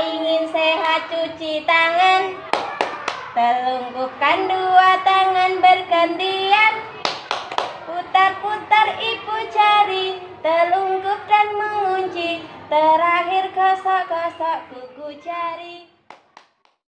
ingin sehat cuci tangan. Telungkupkan dua tangan bergantian. Putar-putar ibu jari, Telungkup dan mengunci. Terakhir gosok-gosok kuku jari.